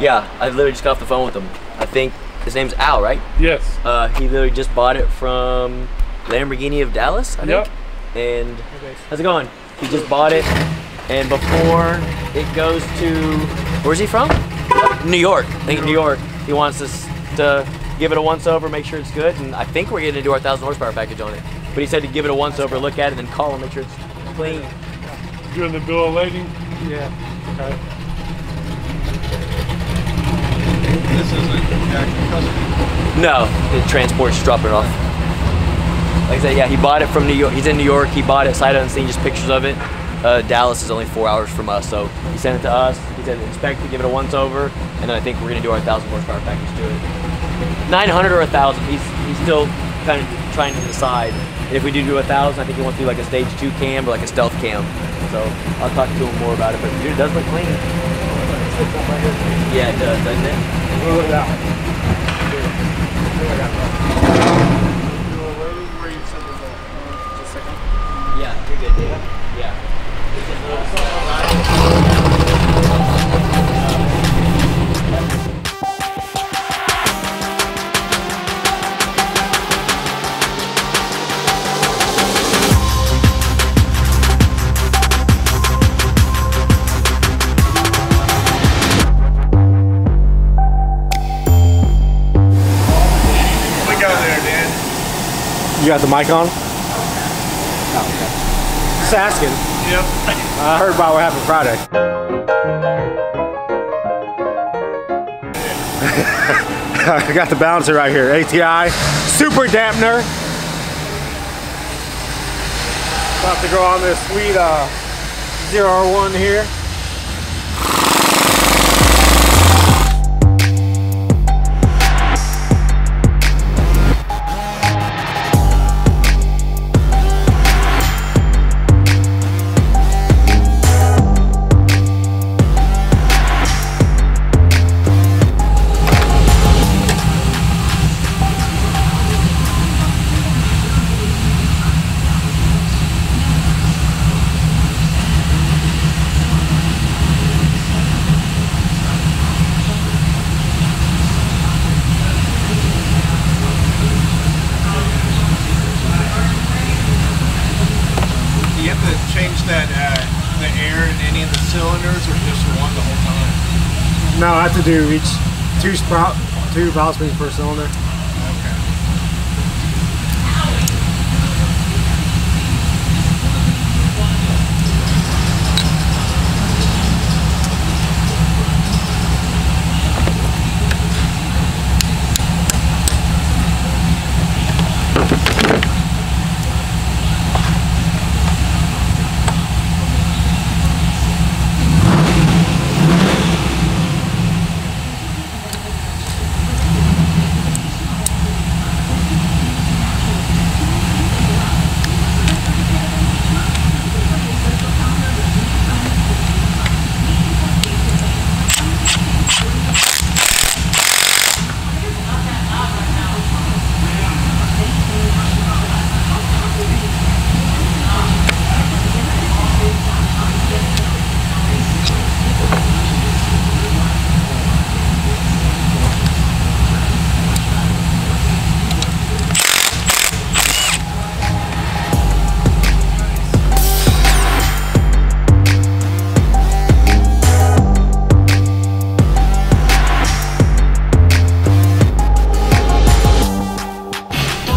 Yeah, I literally just got off the phone with him. I think his name's Al, right? Yes. Uh, he literally just bought it from Lamborghini of Dallas, I think. Yep. And how's it going? He just bought it, and before it goes to, where's he from? New York. I think New York. He wants us to give it a once over, make sure it's good, and I think we're gonna do our thousand horsepower package on it. But he said to give it a once over, look at it, and then call and make sure it's clean. Doing the bill of lading. Yeah. Okay. This isn't actually custom. No, the transport's just dropping off. Like I said, yeah, he bought it from New York. He's in New York. He bought it sight unseen, just pictures of it. Uh, Dallas is only four hours from us, so he sent it to us. He said inspect it, give it a once over, and then I think we're gonna do our thousand horsepower package to it. 900 or a thousand. He's he's still kind of trying to decide. If we do do a thousand, I think he wants to do like a stage two cam or like a stealth cam. So I'll talk to him more about it. But dude, it does look clean. Yeah, it does, doesn't it? Yeah, You got the mic on? Oh, okay. Just asking. Yep. I heard about what happened Friday. I got the balancer right here. ATI Super Dampener. About to go on this sweet uh, ZR1 here. Change that uh, the air in any of the cylinders, or just one the whole time? No, I have to do each two sprout, two valve springs per cylinder.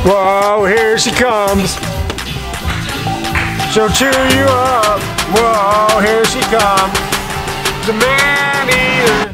Whoa, here she comes. She'll cheer you up. Whoa, here she comes. The man eater.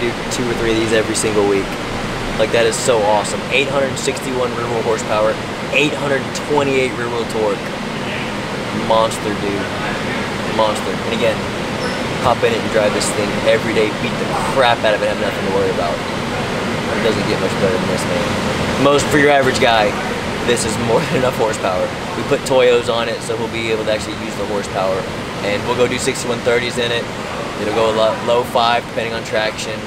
Do two or three of these every single week. Like that is so awesome. 861 rear wheel horsepower, 828 rear wheel torque. Monster, dude. Monster. And again, hop in it and drive this thing every day, beat the crap out of it, have nothing to worry about. It doesn't get much better than this, man. Most for your average guy, this is more than enough horsepower. We put Toyos on it, so we'll be able to actually use the horsepower. And we'll go do 6130s in it. It'll go a lot, low five, depending on traction.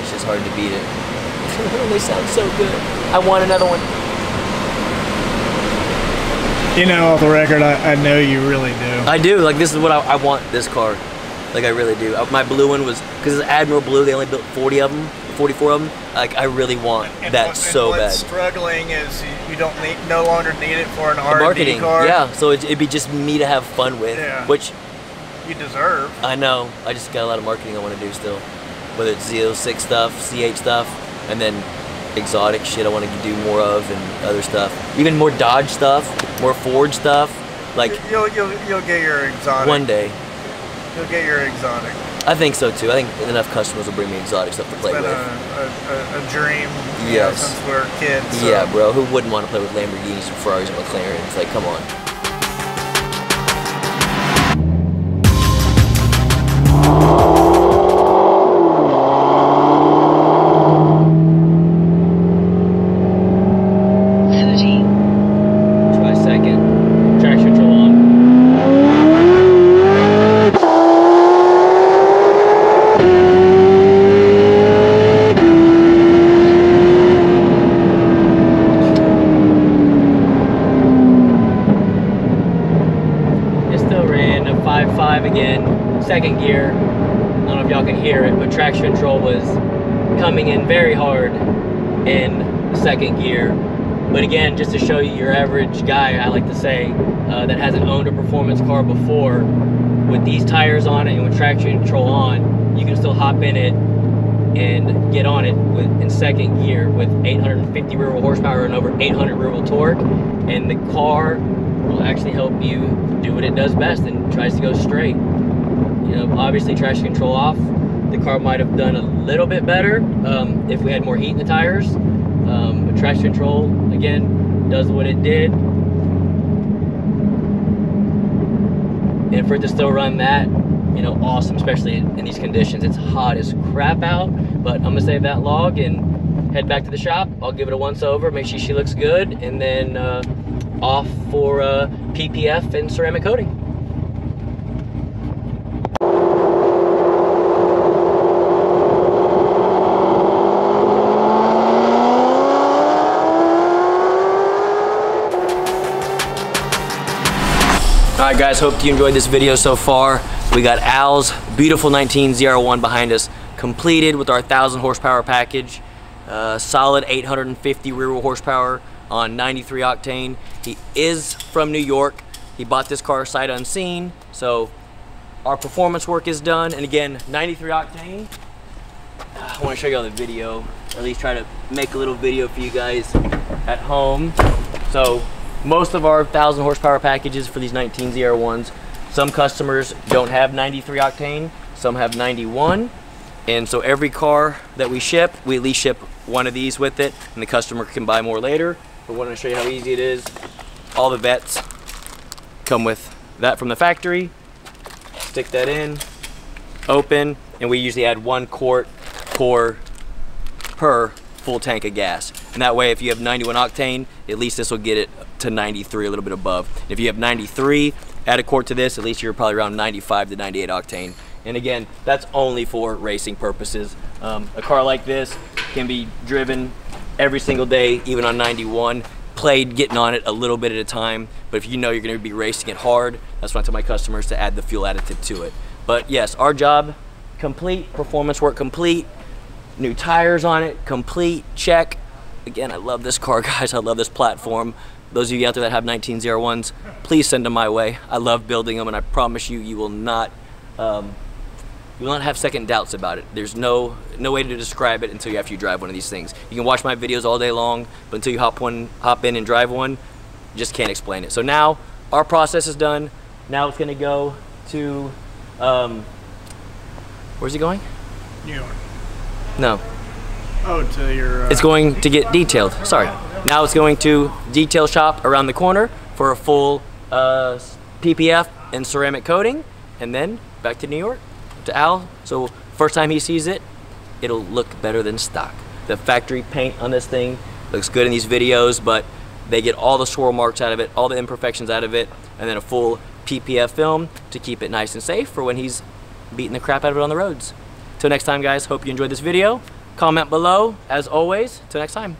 It's just hard to beat it. they sound so good. I want another one. You know, off the record, I, I know you really do. I do. Like this is what I, I want. This car. Like I really do. Uh, My blue one was because it's Admiral Blue. They only built 40 of them, 44 of them. Like I really want And that what- and so bad. what's struggling is you- you don't need, no longer need it for an The R&D marketing, car. yeah. So it, it'd be just me to have fun with, Yeah. which You deserve. I know. I just got a lot of marketing I want to do still. Whether it's Z06 stuff, C8 stuff, and then exotic shit I want to do more of and other stuff. Even more Dodge stuff, more Ford stuff. Like You'll, you'll, you'll get your exotic. one day. You'll get your exotic. I think so too. I think enough customers will bring me exotic stuff to play It's been with. a, a, a, dream you know, Yes. since we were kids. so- Yeah, bro. Who wouldn't want to play with Lamborghinis and Ferraris and McLarens? Like, come on. Was coming in very hard in second gear. But again, just to show you your average guy, I like to say, uh, that hasn't owned a performance car before, with these tires on it and with traction control on, you can still hop in it and get on it with in second gear with 850 rear wheel horsepower and over 800 rear wheel torque, and the car will actually help you do what it does best and tries to go straight. You know, obviously traction control off. The car might have done a little bit better um, if we had more heat in the tires. Um, traction control again does what it did, and for it to still run that, you know, awesome, especially in, in these conditions. It's hot as crap out, but I'm gonna save that log and head back to the shop. I'll give it a once over, make sure she looks good, and then uh, off for uh, PPF and ceramic coating. All right, guys, hope you enjoyed this video so far. We got Al's beautiful 19 ZR1 behind us, completed with our 1,000 horsepower package. Uh, solid 850 rear wheel horsepower on 93 octane. He is from New York. He bought this car sight unseen, so our performance work is done. And again, 93 octane. I want to show you all the video, at least try to make a little video for you guys at home. So most of our 1000 horsepower packages for these 19 ZR1s, some customers don't have 93 octane, some have 91. And so every car that we ship, we at least ship one of these with it, and the customer can buy more later. But I want to show you how easy it is. All the Vettes come with that from the factory. Stick that in, open, and we usually add one quart pour per full tank of gas. And that way, if you have 91 octane, at least this will get it to 93, a little bit above. If you have 93, add a quart to this, at least you're probably around 95 to 98 octane. And again, that's only for racing purposes. Um, a car like this can be driven every single day, even on 91, played getting on it a little bit at a time. But if you know you're gonna be racing it hard, that's why I tell my customers to add the fuel additive to it. But yes, our job complete, performance work complete, new tires on it, complete, check. Again, I love this car, guys. I love this platform. Those of you out there that have 1901s, please send them my way. I love building them, and I promise you, you will not, um, you will not have second doubts about it. There's no no way to describe it until you after you drive one of these things. You can watch my videos all day long, but until you hop one, hop in and drive one, you just can't explain it. So now our process is done. Now it's going to go to um, Where's he going? New York. No. Oh, to your. Uh, It's going to get detailed. Sorry. Now it's going to detail shop around the corner for a full uh, PPF and ceramic coating, and then back to New York to Al. So first time he sees it, it'll look better than stock. The factory paint on this thing looks good in these videos, but they get all the swirl marks out of it, all the imperfections out of it, and then a full PPF film to keep it nice and safe for when he's beating the crap out of it on the roads. Till next time, guys, hope you enjoyed this video. Comment below, as always. Till next time.